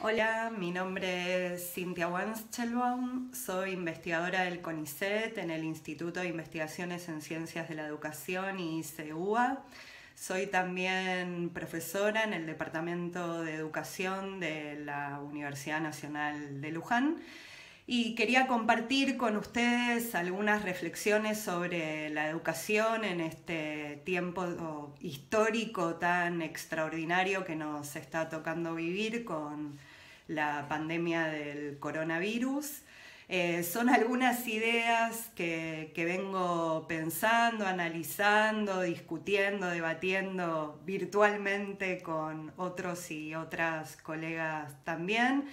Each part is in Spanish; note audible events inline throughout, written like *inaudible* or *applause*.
Hola, mi nombre es Cintia Wanschelbaum, soy investigadora del CONICET en el Instituto de Investigaciones en Ciencias de la Educación y CEUA. Soy también profesora en el Departamento de Educación de la Universidad Nacional de Luján y quería compartir con ustedes algunas reflexiones sobre la educación en este tiempo histórico tan extraordinario que nos está tocando vivir con la pandemia del coronavirus. Eh, son algunas ideas que, que, vengo pensando, analizando, discutiendo, debatiendo virtualmente con otros y otras colegas también.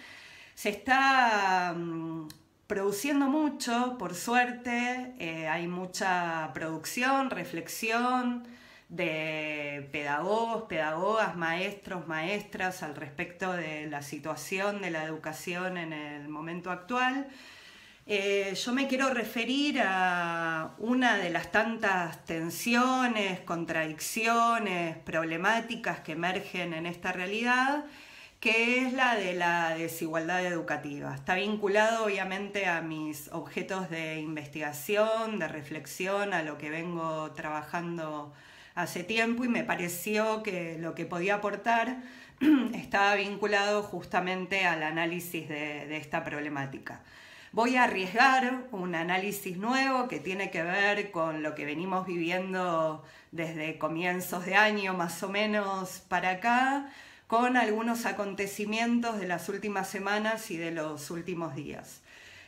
Se está mm, produciendo mucho, por suerte, eh, hay mucha producción, reflexión, de pedagogos, pedagogas, maestros, maestras al respecto de la situación de la educación en el momento actual. Eh, yo me quiero referir a una de las tantas tensiones, contradicciones, problemáticas que emergen en esta realidad, que es la de la desigualdad educativa. Está vinculado obviamente a mis objetos de investigación, de reflexión, a lo que vengo trabajando hace tiempo y me pareció que lo que podía aportar *clears throat* estaba vinculado justamente al análisis de, esta problemática. Voy a arriesgar un análisis nuevo que tiene que ver con lo que venimos viviendo desde comienzos de año más o menos para acá, con algunos acontecimientos de las últimas semanas y de los últimos días.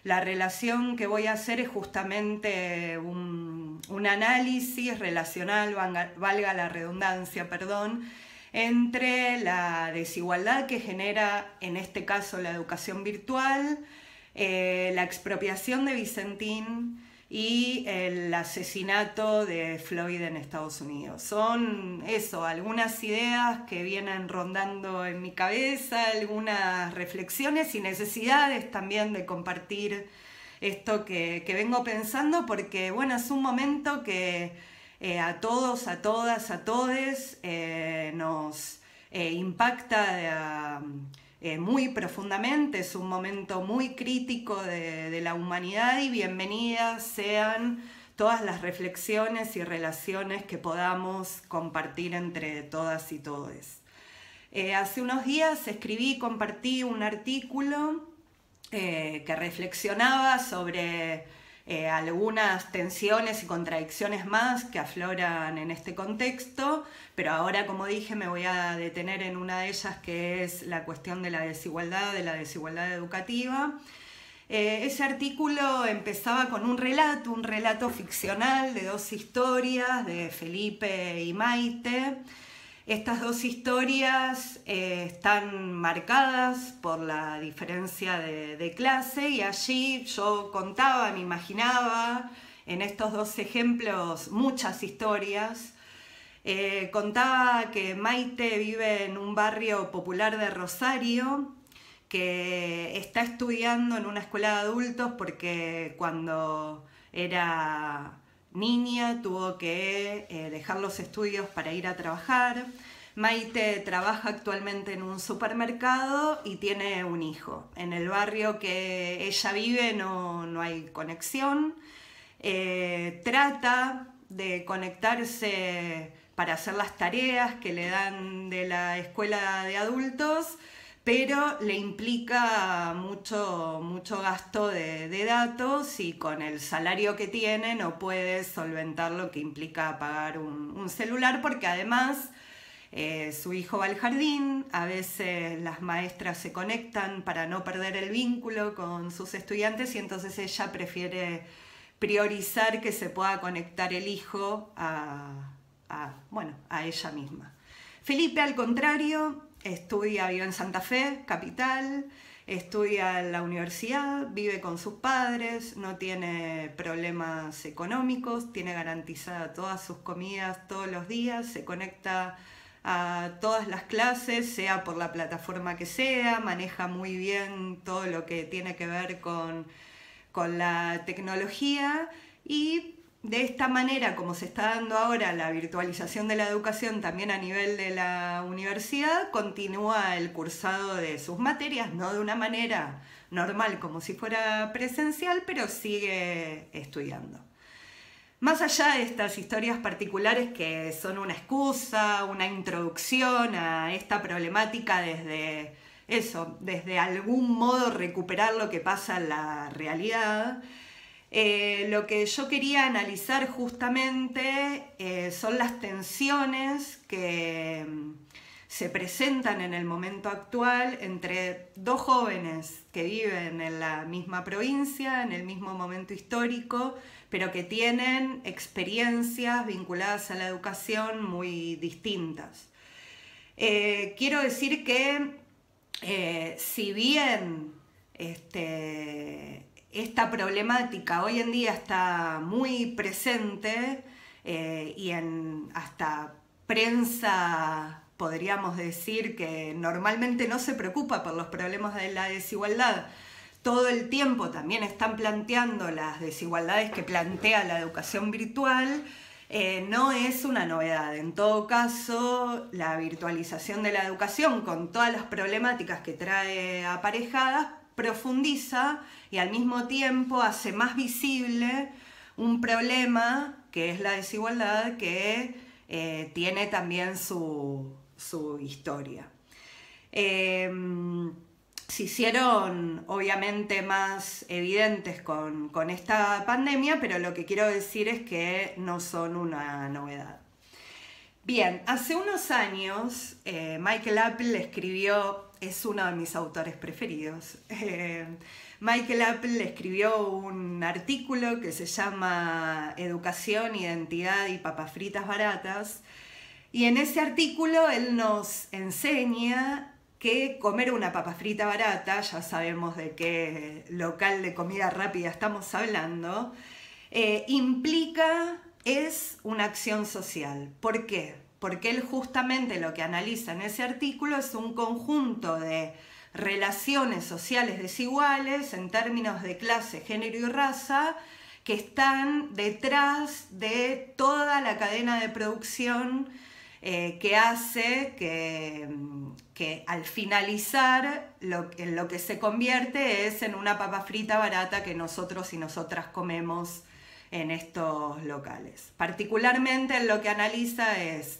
La relación que voy a hacer es justamente un, análisis relacional, valga, la redundancia, perdón, entre la desigualdad que genera, en este caso, la educación virtual, eh, la expropiación de Vicentín, y el asesinato de Floyd en Estados Unidos. Son eso, algunas ideas que vienen rondando en mi cabeza, algunas reflexiones y necesidades también de compartir esto que, vengo pensando porque bueno, es un momento que eh, a todos, a todas, a todes eh, nos eh, impacta eh, muy profundamente, es un momento muy crítico de, la humanidad y bienvenidas sean todas las reflexiones y relaciones que podamos compartir entre todas y todos. Eh, hace unos días escribí y compartí un artículo eh, que reflexionaba sobre eh, algunas tensiones y contradicciones más que afloran en este contexto, pero ahora, como dije, me voy a detener en una de ellas que es la cuestión de la desigualdad, de la desigualdad educativa. Eh, ese artículo empezaba con un relato, un relato ficcional de dos historias de Felipe y Maite, estas dos historias eh, están marcadas por la diferencia de, clase y allí yo contaba, me imaginaba en estos dos ejemplos muchas historias. Eh, contaba que Maite vive en un barrio popular de Rosario, que está estudiando en una escuela de adultos porque cuando era niña, tuvo que eh, dejar los estudios para ir a trabajar. Maite trabaja actualmente en un supermercado y tiene un hijo. En el barrio que ella vive no, hay conexión. Eh, trata de conectarse para hacer las tareas que le dan de la escuela de adultos, pero le implica mucho, mucho gasto de, datos y con el salario que tiene no puede solventar lo que implica pagar un, celular porque además eh, su hijo va al jardín, a veces las maestras se conectan para no perder el vínculo con sus estudiantes y entonces ella prefiere priorizar que se pueda conectar el hijo a, bueno, a ella misma. Felipe, al contrario, estudia, vive en Santa Fe, capital, estudia en la universidad, vive con sus padres, no tiene problemas económicos, tiene garantizada todas sus comidas todos los días, se conecta a todas las clases, sea por la plataforma que sea, maneja muy bien todo lo que tiene que ver con, con la tecnología y de esta manera, como se está dando ahora la virtualización de la educación también a nivel de la universidad, continúa el cursado de sus materias, no de una manera normal como si fuera presencial, pero sigue estudiando. Más allá de estas historias particulares que son una excusa, una introducción a esta problemática desde eso, desde algún modo recuperar lo que pasa en la realidad, eh, lo que yo quería analizar justamente eh, son las tensiones que mm, se presentan en el momento actual entre dos jóvenes que viven en la misma provincia, en el mismo momento histórico, pero que tienen experiencias vinculadas a la educación muy distintas. Eh, quiero decir que si bien este, esta problemática hoy en día está muy presente eh, y en hasta prensa podríamos decir que normalmente no se preocupa por los problemas de la desigualdad. Todo el tiempo también están planteando las desigualdades que plantea la educación virtual. Eh, no es una novedad. En todo caso, la virtualización de la educación con todas las problemáticas que trae aparejadas profundiza y al mismo tiempo hace más visible un problema que es la desigualdad que eh, tiene también su, historia. Em, se hicieron obviamente más evidentes con, esta pandemia, pero lo que quiero decir es que no son una novedad. Bien, hace unos años eh, Michael Apple escribió es uno de mis autores preferidos. Eh, Michael Apple escribió un artículo que se llama Educación, Identidad y papas fritas baratas. Y en ese artículo él nos enseña que comer una papa frita barata, ya sabemos de qué local de comida rápida estamos hablando, eh, implica, es una acción social. ¿Por qué? porque él justamente lo que analiza en ese artículo es un conjunto de relaciones sociales desiguales en términos de clase, género y raza que están detrás de toda la cadena de producción eh, que hace que, que, al finalizar lo, que se convierte es en una papa frita barata que nosotros y nosotras comemos en estos locales. Particularmente lo que analiza es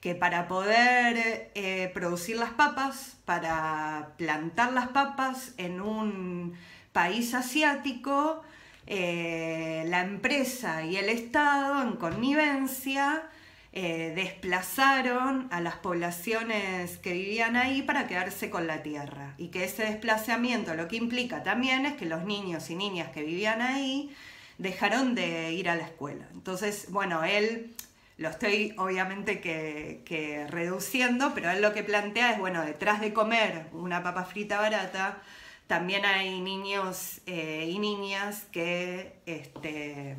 que para poder eh, producir las papas, para plantar las papas en un país asiático, eh, la empresa y el Estado en connivencia eh, desplazaron a las poblaciones que vivían ahí para quedarse con la tierra y que ese desplazamiento lo que implica también es que los niños y niñas que vivían ahí dejaron de ir a la escuela. Entonces, bueno, él lo estoy obviamente que, reduciendo, pero él lo que plantea es, bueno, detrás de comer una papa frita barata, también hay niños eh, y niñas que este,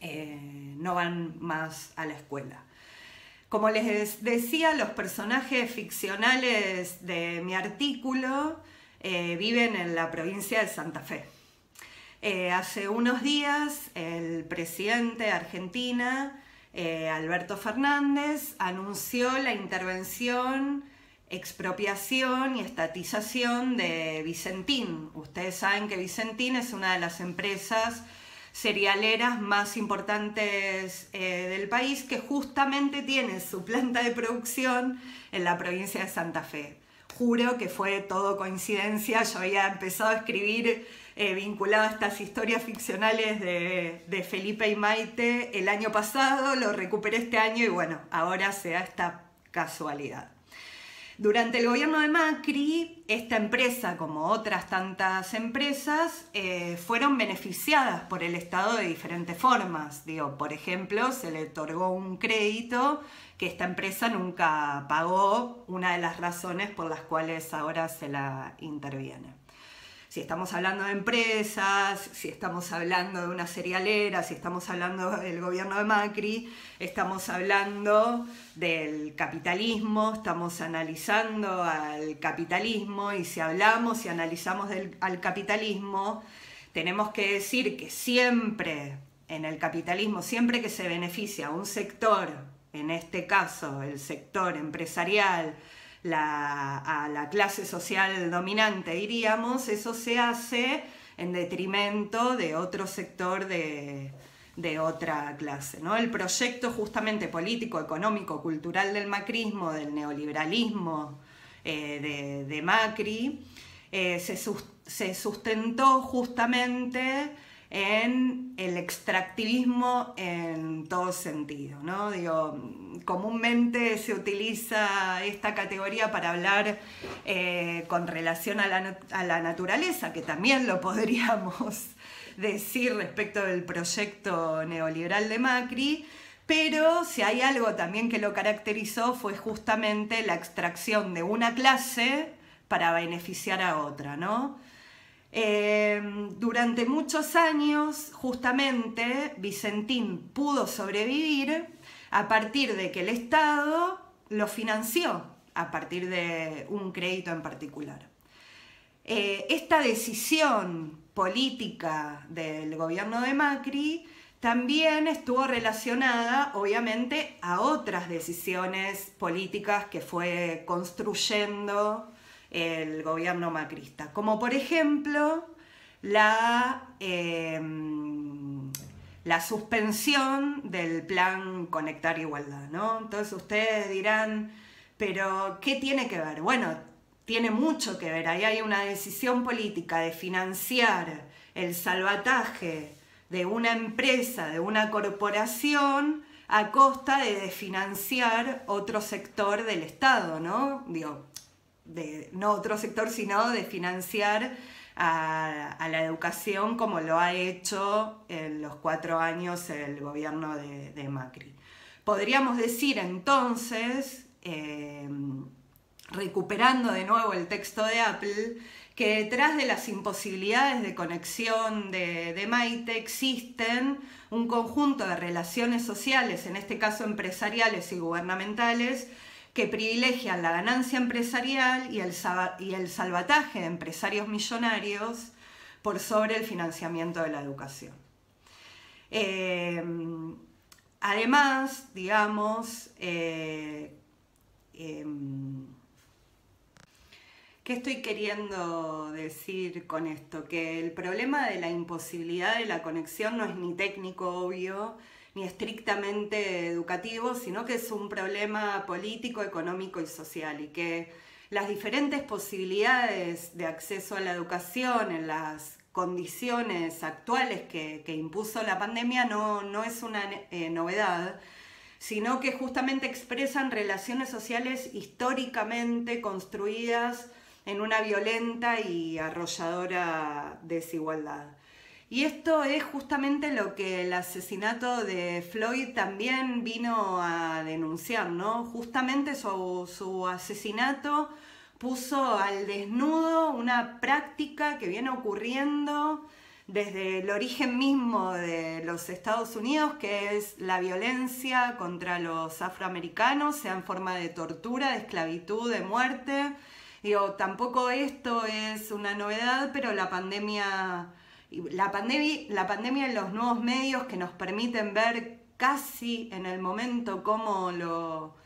eh, no van más a la escuela. Como les decía, los personajes ficcionales de mi artículo eh, viven en la provincia de Santa Fe. Hace unos días el presidente de Argentina eh, Alberto Fernández anunció la intervención, expropiación y estatización de Vicentín. Ustedes saben que Vicentín es una de las empresas cerealeras más importantes eh, del país que justamente tiene su planta de producción en la provincia de Santa Fe. Juro que fue todo coincidencia, yo había empezado a escribir eh, vinculado a estas historias ficcionales de, Felipe y Maite el año pasado, lo recuperé este año y bueno, ahora se da esta casualidad. Durante el gobierno de Macri, esta empresa, como otras tantas empresas, eh, fueron beneficiadas por el Estado de diferentes formas. Digo, por ejemplo, se le otorgó un crédito que esta empresa nunca pagó, una de las razones por las cuales ahora se la interviene si estamos hablando de empresas, si estamos hablando de una cerealera, si estamos hablando del gobierno de Macri, estamos hablando del capitalismo, estamos analizando al capitalismo y si hablamos y analizamos al capitalismo, tenemos que decir que siempre en el capitalismo, siempre que se beneficia un sector, en este caso el sector empresarial, a la clase social dominante, diríamos, eso se hace en detrimento de otro sector de, otra clase. ¿no? El proyecto justamente político, económico, cultural del macrismo, del neoliberalismo eh, de, Macri, eh, se, se sustentó justamente en el extractivismo en todo sentido. ¿no? Digo, comúnmente se utiliza esta categoría para hablar eh, con relación a la, a la, naturaleza, que también lo *laughs* podríamos decir respecto del proyecto neoliberal de Macri, pero si hay algo también que lo caracterizó fue justamente la extracción de una clase para beneficiar a otra, ¿no? Em, durante muchos años, justamente, Vicentín pudo sobrevivir a partir de que el Estado lo financió a partir de un crédito en particular. Eh, esta decisión política del gobierno de Macri también estuvo relacionada, obviamente, a otras decisiones políticas que fue construyendo el gobierno macrista, como por ejemplo la, em, la suspensión del plan Conectar Igualdad. ¿no? Entonces ustedes dirán, pero ¿qué tiene que ver? Bueno, tiene mucho que ver. Ahí hay una decisión política de financiar el salvataje de una empresa, de una corporación, a costa de desfinanciar otro sector del Estado, ¿no? Digo, de, no otro sector, sino de financiar a, la educación como lo ha hecho en los cuatro años el gobierno de, Macri. Podríamos decir entonces, eh, recuperando de nuevo el texto de Apple, que detrás de las imposibilidades de conexión de, de, Maite existen un conjunto de relaciones sociales, en este caso empresariales y gubernamentales, que privilegian la ganancia empresarial y el, y el salvataje de empresarios millonarios por sobre el financiamiento de la educación. Eh, además, digamos, eh, em, ¿qué estoy queriendo decir con esto? Que el problema de la imposibilidad de la conexión no es ni técnico, obvio, ni estrictamente educativo, sino que es un problema político, económico y social y que las diferentes posibilidades de acceso a la educación en las condiciones actuales que, impuso la pandemia no, no es una eh, novedad, sino que justamente expresan relaciones sociales históricamente construidas en una violenta y arrolladora desigualdad. Y esto es justamente lo que el asesinato de Floyd también vino a denunciar, ¿no? Justamente su, asesinato puso al desnudo una práctica que viene ocurriendo desde el origen mismo de los Estados Unidos, que es la violencia contra los afroamericanos, sea en forma de tortura, de esclavitud, de muerte. Digo, tampoco esto es una novedad, pero la pandemia la, pandemia, en los nuevos medios que nos permiten ver casi en el momento cómo lo,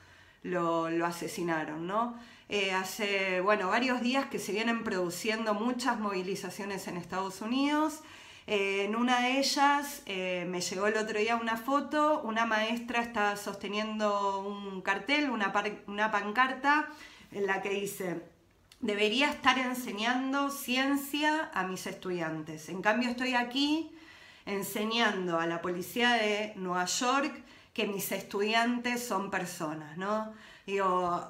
lo, asesinaron, ¿no? Eh, hace, bueno, varios días que se vienen produciendo muchas movilizaciones en Estados Unidos. Eh, en una de ellas eh, me llegó el otro día una foto, una maestra está sosteniendo un cartel, una, una pancarta en la que dice, debería estar enseñando ciencia a mis estudiantes. En cambio estoy aquí enseñando a la policía de Nueva York que mis estudiantes son personas, ¿no?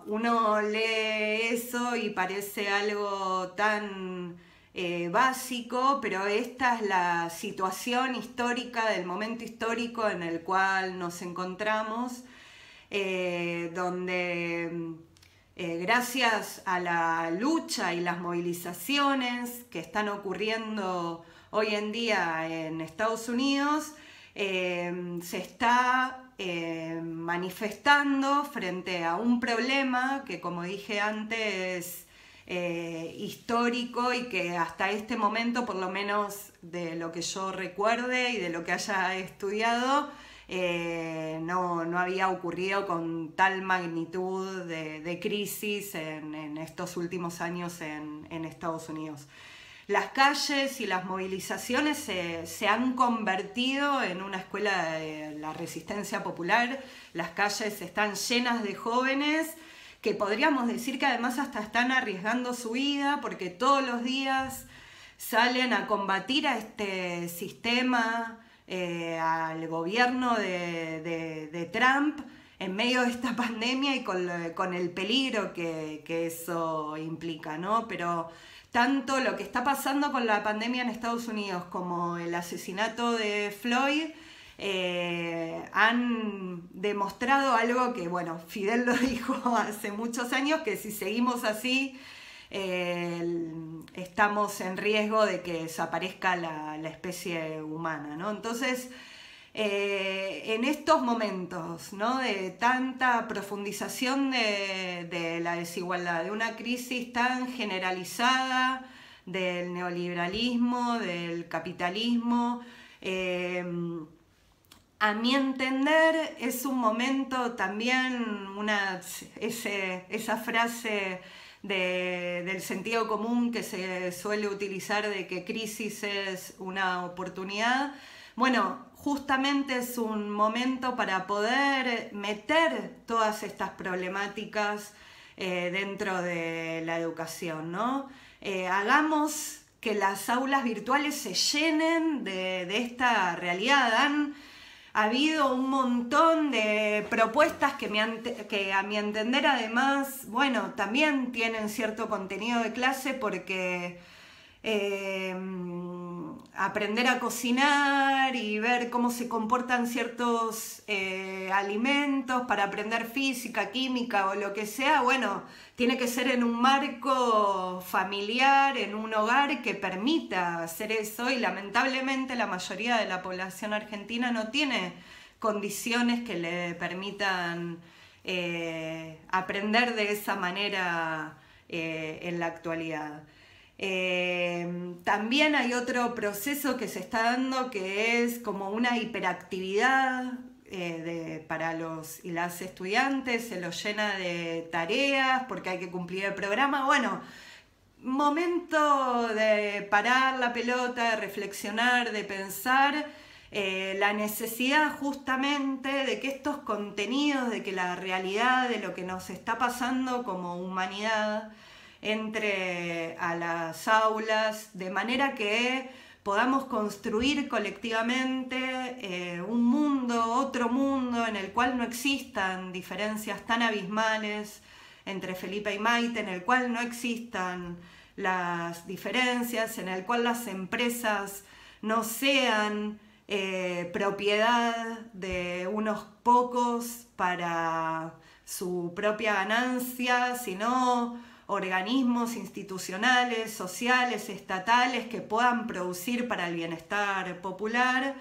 Uno lee eso y parece algo tan eh, básico, pero esta es la situación histórica del momento histórico en el cual nos encontramos, eh, donde eh, gracias a la lucha y las movilizaciones que están ocurriendo hoy en día en Estados Unidos, eh, se está eh, manifestando frente a un problema que, como dije antes, eh, histórico y que hasta este momento, por lo menos de lo que yo recuerde y de lo que haya estudiado, eh, no, había ocurrido con tal magnitud de, crisis en, estos últimos años en, Estados Unidos. Las calles y las movilizaciones se, se, han convertido en una escuela de la resistencia popular. Las calles están llenas de jóvenes que podríamos decir que además hasta están arriesgando su vida porque todos los días salen a combatir a este sistema, eh, al gobierno de, Trump en medio de esta *laughs* pandemia y con, el peligro que, eso implica, ¿no? Pero tanto lo que está pasando con la pandemia en Estados Unidos como el asesinato de Floyd eh, han demostrado algo que, bueno, Fidel lo *laughs* dijo hace muchos años, que si seguimos así, eh, estamos en riesgo de que desaparezca la, especie humana, ¿no? Entonces, eh, en estos momentos ¿no? de tanta profundización de, la desigualdad, de una crisis tan generalizada del neoliberalismo, del capitalismo, a mi entender es un momento también, una, esa frase del sentido común que se suele utilizar de que crisis es una oportunidad. Bueno, justamente es un momento para poder meter todas estas problemáticas eh, dentro de la educación, ¿no? Eh, hagamos que las aulas virtuales se llenen de, esta realidad. Ha habido un montón de propuestas que, que, a mi entender además, bueno, también tienen cierto contenido de clase porque eh, aprender a cocinar y ver cómo se comportan ciertos eh, alimentos para aprender física, química o lo que sea, bueno, tiene que ser en un marco familiar, en un hogar que permita hacer eso y lamentablemente la mayoría de la población argentina no tiene condiciones que le permitan eh, aprender de esa manera eh, en la actualidad. Eh, también hay otro proceso que se está dando que es como una hiperactividad eh, para los y las estudiantes, se los llena de tareas porque hay que cumplir el programa. Bueno, momento de parar la pelota, de reflexionar, de pensar eh, la necesidad justamente de que estos contenidos, de que la realidad de lo que nos está pasando como humanidad, entre a las aulas, de manera que podamos construir colectivamente eh, un mundo, otro mundo en el cual no existan diferencias tan abismales entre Felipe y Maite, en el cual no existan las diferencias, en el cual las empresas no sean eh, propiedad de unos pocos para su propia ganancia, sino organismos institucionales, sociales, estatales que puedan producir para el bienestar popular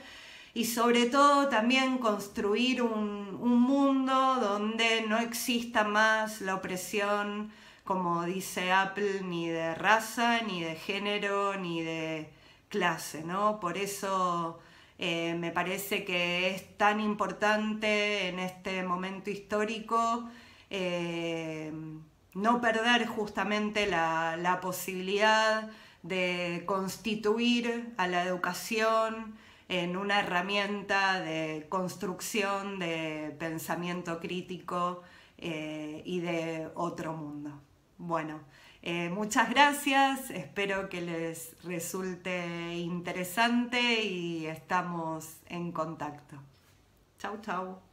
y sobre todo también construir un, mundo donde no exista más la opresión, como dice Apple, ni de raza, ni de género, ni de clase, ¿no? Por eso eh, me parece que es tan importante en este momento histórico eh, no perder justamente la, posibilidad de constituir a la educación en una herramienta de construcción de pensamiento crítico eh, y de otro mundo. Bueno, eh, muchas gracias, espero que les resulte interesante y estamos en contacto. Chau, chau.